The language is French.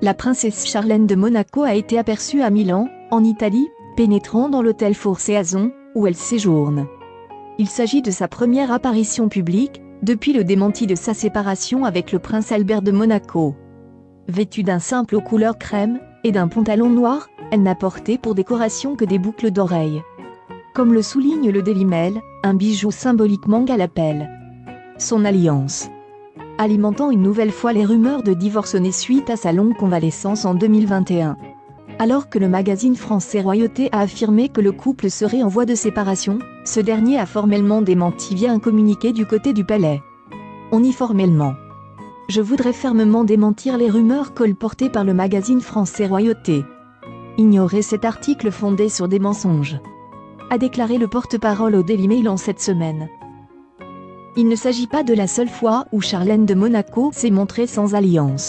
la princesse Charlène de Monaco a été aperçue à Milan, en Italie, pénétrant dans l'hôtel Forceazon, où elle séjourne. Il s'agit de sa première apparition publique, depuis le démenti de sa séparation avec le prince Albert de Monaco. Vêtue d'un simple aux couleurs crème, et d'un pantalon noir, elle n'a porté pour décoration que des boucles d'oreilles. Comme le souligne le Daily un bijou symboliquement l'appelle. Son alliance. Alimentant une nouvelle fois les rumeurs de divorce suite à sa longue convalescence en 2021. Alors que le magazine français Royauté a affirmé que le couple serait en voie de séparation, ce dernier a formellement démenti via un communiqué du côté du palais. On y formellement. Je voudrais fermement démentir les rumeurs colportées par le magazine français Royauté. Ignorer cet article fondé sur des mensonges. A déclaré le porte-parole au Daily Mail en cette semaine. Il ne s'agit pas de la seule fois où Charlène de Monaco s'est montrée sans alliance.